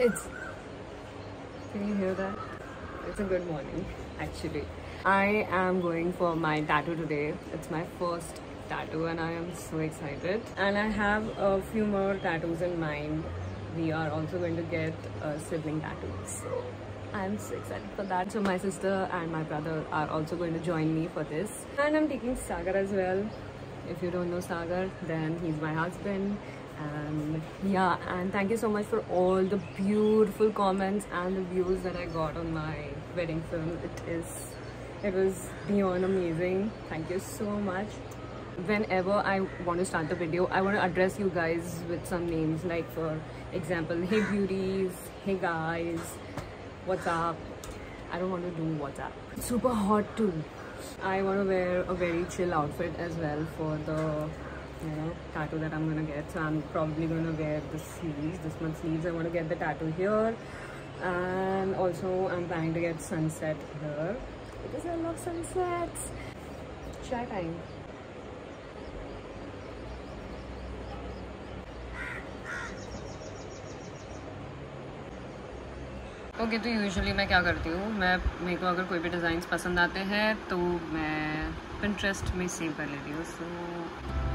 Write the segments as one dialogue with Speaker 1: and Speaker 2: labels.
Speaker 1: It's. Can you hear that? It's a good morning, actually. I am going for my tattoo today. It's my first tattoo, and I am so excited. And I have a few more tattoos in mind. We are also going to get a sibling tattoo. So I'm so excited for that. So my sister and my brother are also going to join me for this. And I'm taking Sagar as well. If you don't know Sagar, then he's my husband. And yeah, and thank you so much for all the beautiful comments and the views that I got on my wedding film. It is, it was beyond amazing. Thank you so much. Whenever I want to start the video, I want to address you guys with some names like for example, hey beauties, hey guys, what's up? I don't want to do what's up. Super hot too. I want to wear a very chill outfit as well for the you know tattoo that I'm gonna get. So I'm probably gonna wear the sleeves, this month's sleeves. I want to get the tattoo here, and also I'm planning to get sunset here because I love sunsets. Try time. Okay okay, तो usually मैं क्या करती हूँ मैं मेरे को अगर कोई भी डिज़ाइन पसंद आते हैं तो मैं पिंट्रेस्ट में सेव कर लेती हूँ सो
Speaker 2: few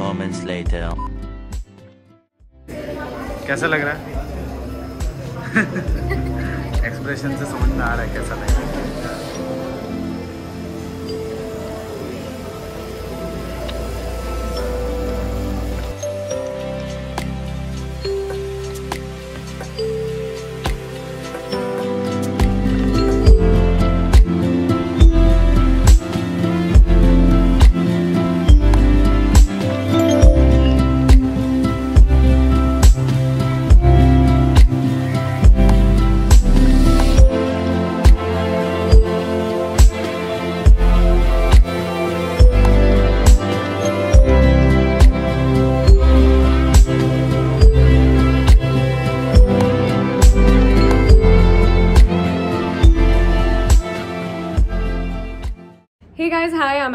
Speaker 2: moments later.
Speaker 3: कैसा लग रहा है एक्सप्रेशन से समझ में आ रहा है कैसा लग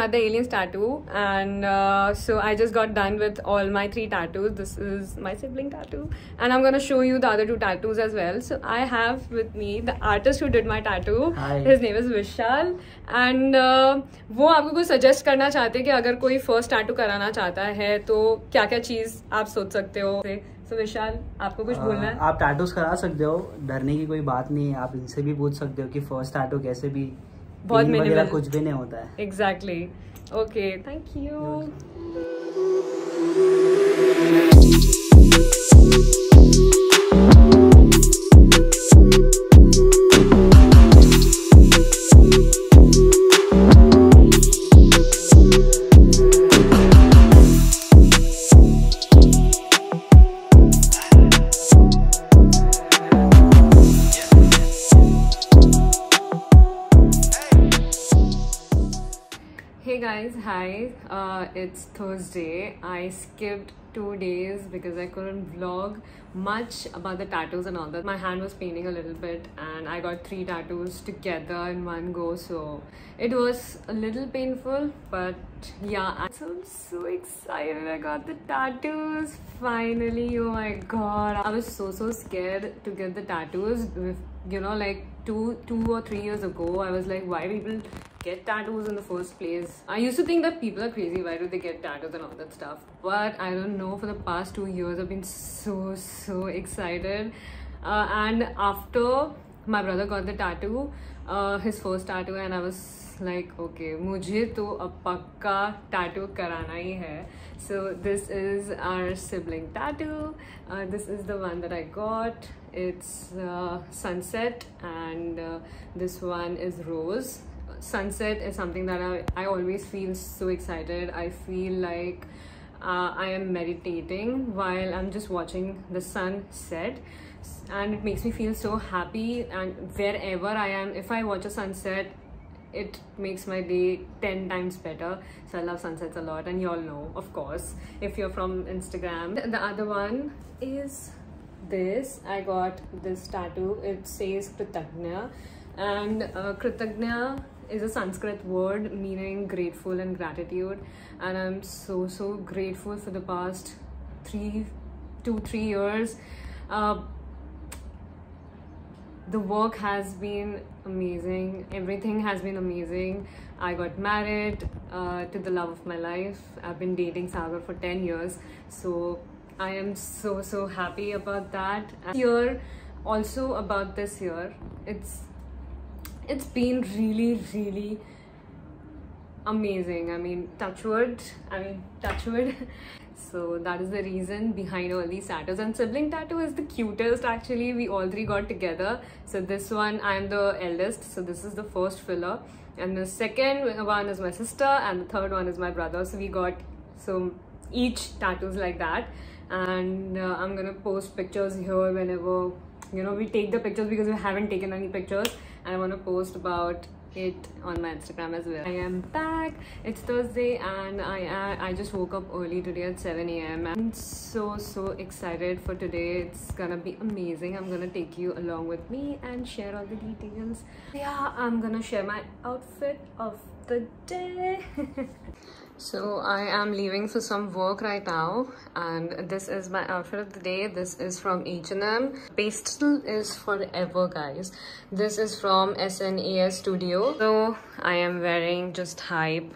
Speaker 1: I'm at the Aliens Tattoo and uh, so I just got done with all my three tattoos. This is my sibling tattoo and I'm gonna show you the other two tattoos as well. So I have with me the artist who did my tattoo.
Speaker 4: Hi.
Speaker 1: His name is Vishal and uh, वो आपको कुछ suggest करना चाहते हैं कि अगर कोई first tattoo कराना चाहता है तो क्या क्या चीज़ आप सोच सकते हो तो विशाल आपको कुछ बोलना है
Speaker 4: आप टैटूज करा सकते हो डरने की कोई बात नहीं है आप इनसे भी पूछ सकते हो कि फ़र्स्ट टैटू कैसे भी
Speaker 1: बहुत
Speaker 4: वगैरह कुछ भी नहीं होता है।
Speaker 1: Exactly okay thank you guys, hi. Uh, it's Thursday. I skipped two days because I couldn't vlog much about the tattoos and all that. My hand was paining a little bit, and I got three tattoos together in one go, so it was a little painful. But yeah, I'm so, excited. I got the tattoos finally. Oh my god, I was so so scared to get the tattoos. You know, like two two or three years ago, I was like, why people get tattoos in the first place. I used to think that people are crazy. Why do they get tattoos and all that stuff? But I don't know. For the past two years, I've been so excited. Uh, and after my brother got the tattoo, uh, his first tattoo, and I was like, okay, मुझे तो अब पक्का tattoo कराना ही है. So this is our sibling tattoo. Uh, this is the one that I got. It's uh, sunset, and uh, this one is rose sunset is something that I, I always feel so excited. I feel like uh, I am meditating while I'm just watching the sun set. And it makes me feel so happy. And wherever I am, if I watch a sunset it makes my day 10 times better. So i love sunsets a lot. And you all know of course if you're from instagram. The other one is this. I got this tattoo. It says kritagna. And uh, kritagna is a sanskrit word meaning grateful and gratitude. And i'm so so grateful for the past three two three years. Uh, the work has been amazing. Everything has been amazing. I got married uh, to the love of my life. I've been dating sagar for 10 years. So i am so so happy about that. Here also about this year it's it's been really really amazing. I mean touchwood i mean touchwood so that is the reason behind all these tattoos. And sibling tattoo is the cutest actually. We all three got together. So this one i'm the eldest. So this is the first filler. And the second one is my sister. And the third one is my brother. So we got so each tattoos like that. And uh, i'm gonna post pictures here whenever you know we take the pictures because we haven't taken any pictures and i want to post about it on my instagram as well. I am back. It's thursday and i i, just woke up early today at 7 a.m i'm so so excited for today. It's gonna be amazing. I'm gonna take you along with me and share all the details. Yeah i'm gonna share my outfit of the day. So i am leaving for some work right now and this is my outfit of the day. This is from h&m pastel is forever guys. This is from snas studio. So i am wearing just hype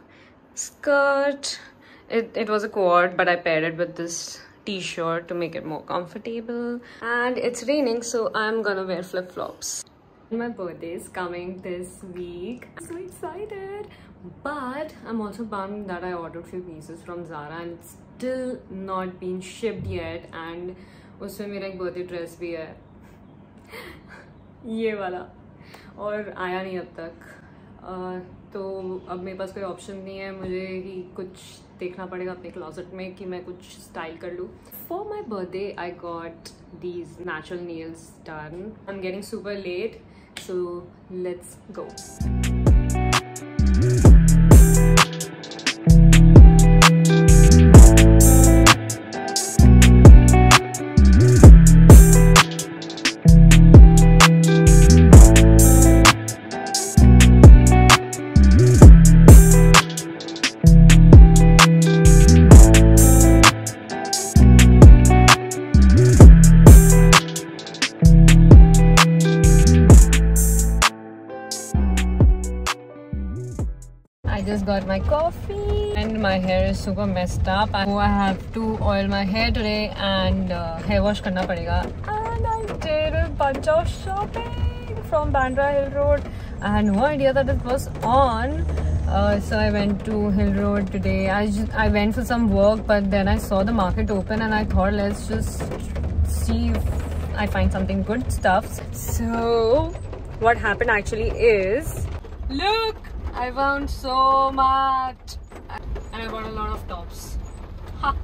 Speaker 1: skirt. It, it was a cord but i paired it with this t-shirt to make it more comfortable. And it's raining so i'm gonna wear flip-flops my birthday is coming this week i'm so excited but i'm also bummed that i ordered few pieces from zara and it's still not been shipped yet and उसमें मेरा एक birthday dress भी है ये वाला और आया नहीं अब तक uh, तो अब मेरे पास कोई ऑप्शन नहीं है मुझे ही कुछ देखना पड़ेगा अपने क्लोजेट में कि मैं कुछ स्टाइल कर लूँ for my birthday I got these natural nails done I am getting super late so let's go. And my hair is super messed up. I have to oil my hair today and uh, hair wash karna padega. And I did a bunch of shopping from Bandra Hill Road. I had no idea that it was on. Uh, so I went to Hill Road today. I just, I went for some work, but then I saw the market open and I thought let's just see if I find something good stuff. So what happened actually is look I found so much I bought a lot of tops. Ha.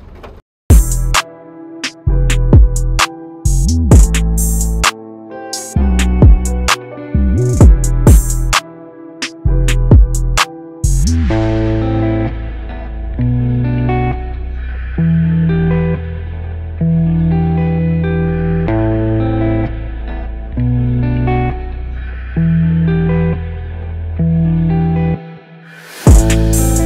Speaker 1: Thank